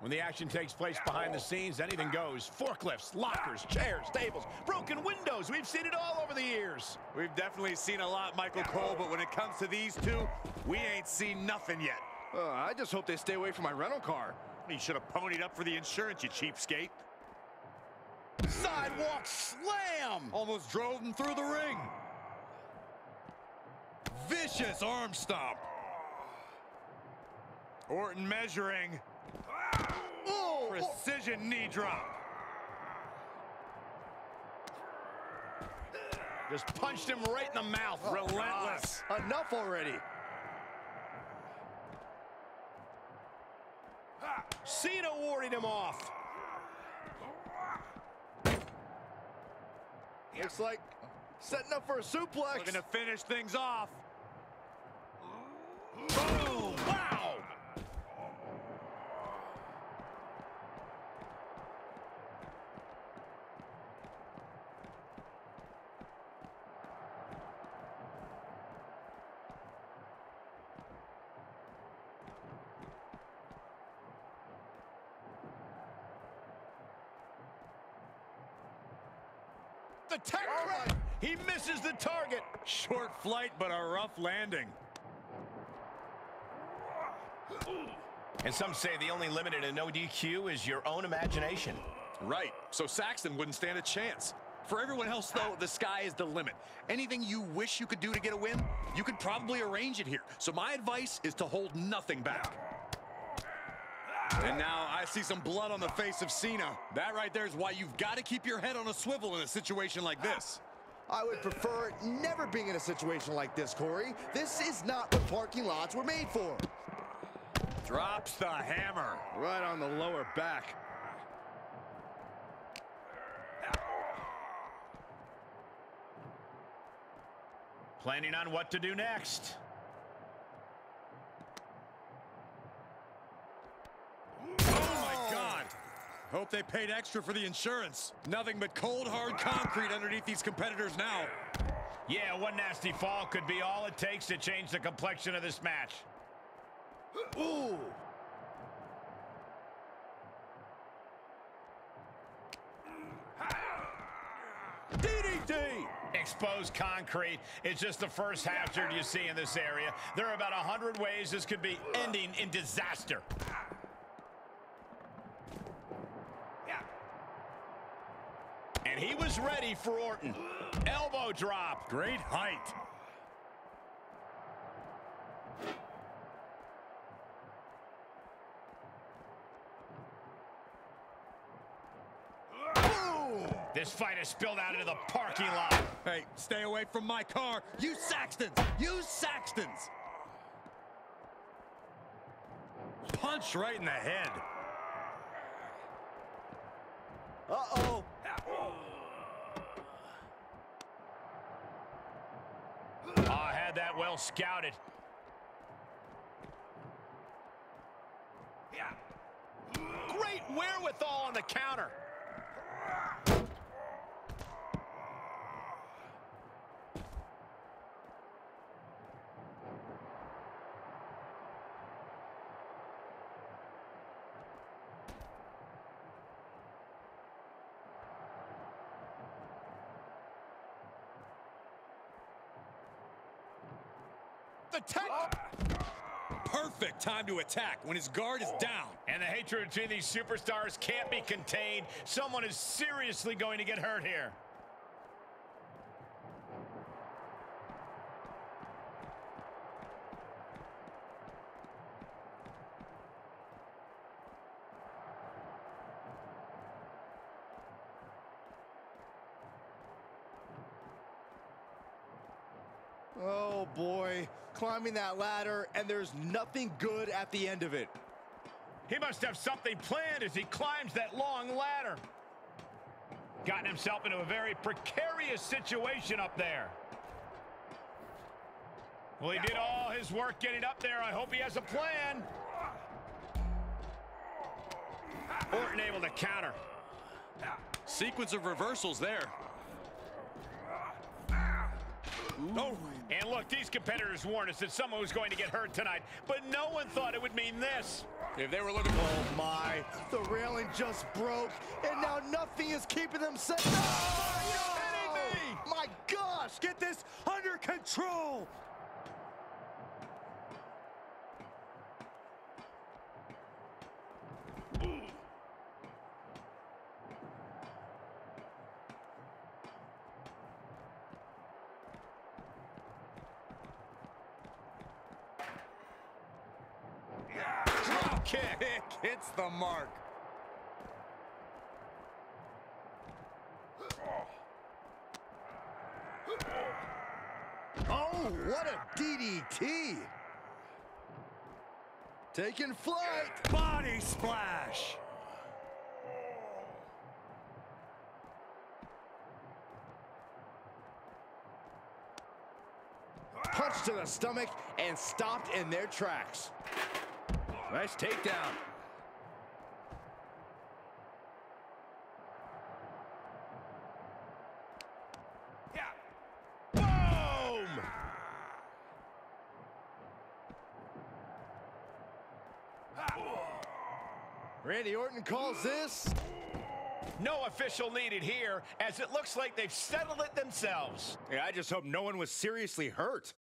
When the action takes place behind the scenes, anything goes. Forklifts, lockers, chairs, tables, broken windows. We've seen it all over the years. We've definitely seen a lot, Michael Cole, but when it comes to these two, we ain't seen nothing yet. Uh, I just hope they stay away from my rental car. You should have ponied up for the insurance, you cheapskate. Sidewalk slam! Almost drove him through the ring. Vicious arm stomp. Orton measuring. Oh, Precision knee drop. just punched him right in the mouth. Oh, Relentless. Enough already. Cena warding him off. Looks like setting up for a suplex. Looking to finish things off. Boom! Wow! The tech oh crack! He misses the target. Short flight, but a rough landing. And some say the only limit in a no DQ is your own imagination. Right, so Saxton wouldn't stand a chance. For everyone else, though, the sky is the limit. Anything you wish you could do to get a win, you could probably arrange it here. So my advice is to hold nothing back. And now I see some blood on the face of Cena. That right there is why you've got to keep your head on a swivel in a situation like this. I would prefer never being in a situation like this, Corey. This is not what parking lots were made for. Drops the hammer. Right on the lower back. Planning on what to do next. Oh my God. Hope they paid extra for the insurance. Nothing but cold, hard concrete underneath these competitors now. Yeah, one nasty fall could be all it takes to change the complexion of this match. Ooh. DDT! Exposed concrete is just the first hazard you see in this area. There are about a hundred ways this could be ending in disaster. And he was ready for Orton. Elbow drop. Great height. This fight has spilled out into the parking lot. Hey, stay away from my car. You Saxtons! You Saxtons! Punch right in the head. Uh-oh. Oh, had that well scouted. Great wherewithal on the counter. The tech. Perfect time to attack when his guard is down. And the hatred between these superstars can't be contained. Someone is seriously going to get hurt here. Oh, boy. Climbing that ladder, and there's nothing good at the end of it. He must have something planned as he climbs that long ladder. Gotten himself into a very precarious situation up there. Well, he did all his work getting up there. I hope he has a plan. Orton able to counter. Sequence of reversals there. Oh, And look, these competitors warned us that someone was going to get hurt tonight, but no one thought it would mean this. If they were looking for... Oh my, the railing just broke, and now nothing is keeping them safe. No! Are you kidding me? My gosh! Get this under control! Drop kick. Hits the mark. Oh, what a DDT! Taking flight. Body splash. Punch to the stomach and stopped in their tracks. Nice takedown. Boom! Randy Orton calls this. No official needed here, as it looks like they've settled it themselves. Yeah, I just hope no one was seriously hurt.